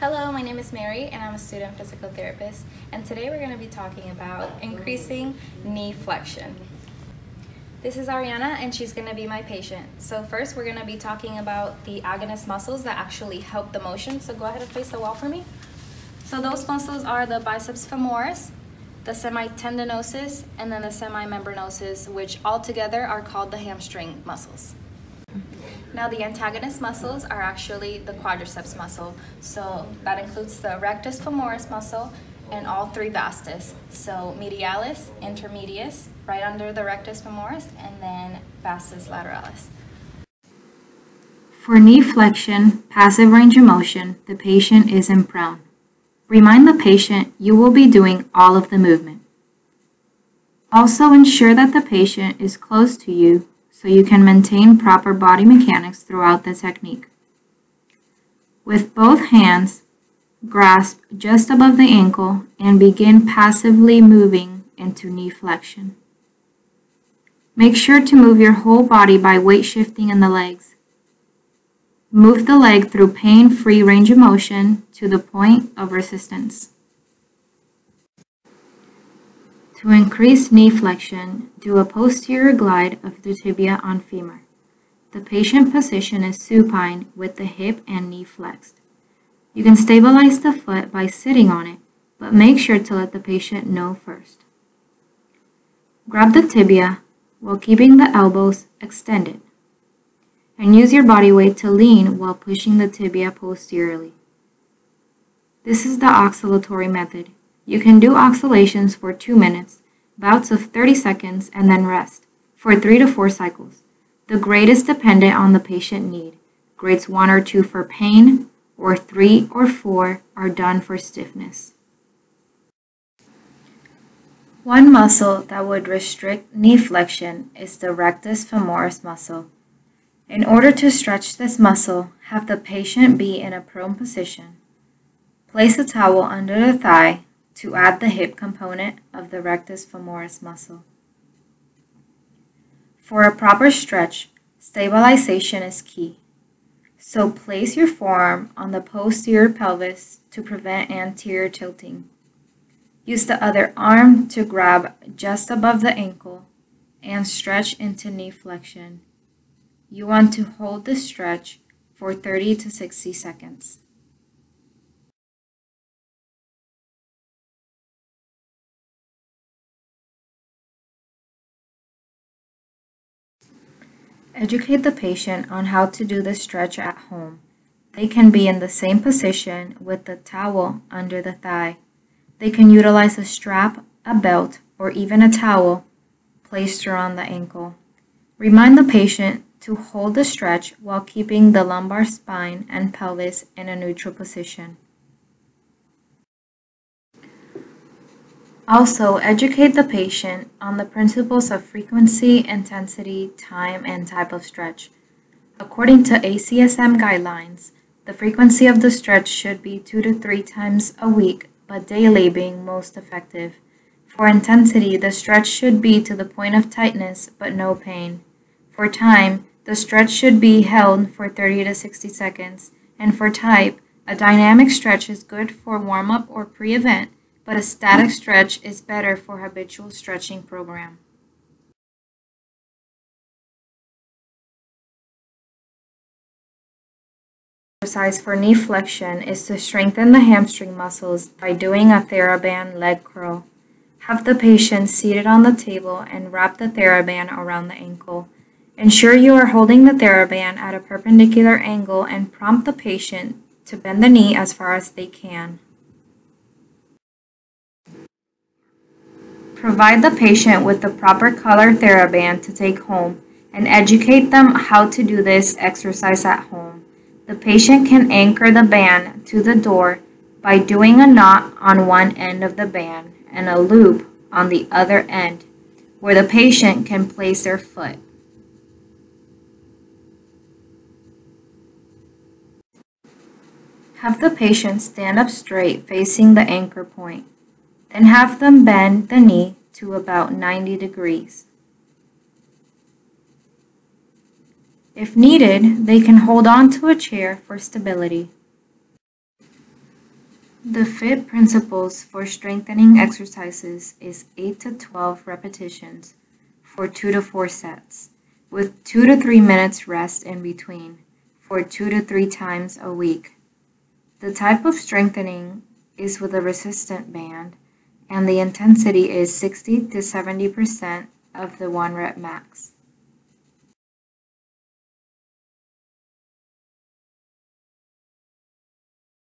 Hello, my name is Mary and I'm a student physical therapist and today we're going to be talking about increasing knee flexion. This is Ariana and she's going to be my patient. So first we're going to be talking about the agonist muscles that actually help the motion. So go ahead and face the wall for me. So those muscles are the biceps femoris, the semitendinosus, and then the semimembranosus, which all together are called the hamstring muscles. Now the antagonist muscles are actually the quadriceps muscle. So that includes the rectus femoris muscle and all three vastus. So medialis, intermedius, right under the rectus femoris, and then vastus lateralis. For knee flexion, passive range of motion, the patient is in prone. Remind the patient you will be doing all of the movement. Also ensure that the patient is close to you so you can maintain proper body mechanics throughout the technique. With both hands, grasp just above the ankle and begin passively moving into knee flexion. Make sure to move your whole body by weight shifting in the legs. Move the leg through pain-free range of motion to the point of resistance. To increase knee flexion, do a posterior glide of the tibia on femur. The patient position is supine with the hip and knee flexed. You can stabilize the foot by sitting on it, but make sure to let the patient know first. Grab the tibia while keeping the elbows extended, and use your body weight to lean while pushing the tibia posteriorly. This is the oscillatory method. You can do oscillations for 2 minutes, bouts of 30 seconds, and then rest for 3 to 4 cycles. The grade is dependent on the patient need. Grades 1 or 2 for pain, or 3 or 4 are done for stiffness. One muscle that would restrict knee flexion is the rectus femoris muscle. In order to stretch this muscle, have the patient be in a prone position. Place a towel under the thigh to add the hip component of the rectus femoris muscle. For a proper stretch, stabilization is key. So place your forearm on the posterior pelvis to prevent anterior tilting. Use the other arm to grab just above the ankle and stretch into knee flexion. You want to hold the stretch for 30 to 60 seconds. Educate the patient on how to do the stretch at home. They can be in the same position with the towel under the thigh. They can utilize a strap, a belt, or even a towel placed around the ankle. Remind the patient to hold the stretch while keeping the lumbar spine and pelvis in a neutral position. Also, educate the patient on the principles of frequency, intensity, time, and type of stretch. According to ACSM guidelines, the frequency of the stretch should be two to three times a week, but daily being most effective. For intensity, the stretch should be to the point of tightness but no pain. For time, the stretch should be held for 30 to 60 seconds. And for type, a dynamic stretch is good for warm up or pre event but a static stretch is better for habitual stretching program. Exercise for knee flexion is to strengthen the hamstring muscles by doing a TheraBand leg curl. Have the patient seated on the table and wrap the TheraBand around the ankle. Ensure you are holding the TheraBand at a perpendicular angle and prompt the patient to bend the knee as far as they can. Provide the patient with the proper color TheraBand to take home and educate them how to do this exercise at home. The patient can anchor the band to the door by doing a knot on one end of the band and a loop on the other end where the patient can place their foot. Have the patient stand up straight facing the anchor point. Then have them bend the knee to about 90 degrees. If needed, they can hold on to a chair for stability. The FIT principles for strengthening exercises is 8 to 12 repetitions for 2 to 4 sets, with 2 to 3 minutes rest in between for 2 to 3 times a week. The type of strengthening is with a resistant band and the intensity is 60 to 70% of the 1 rep max.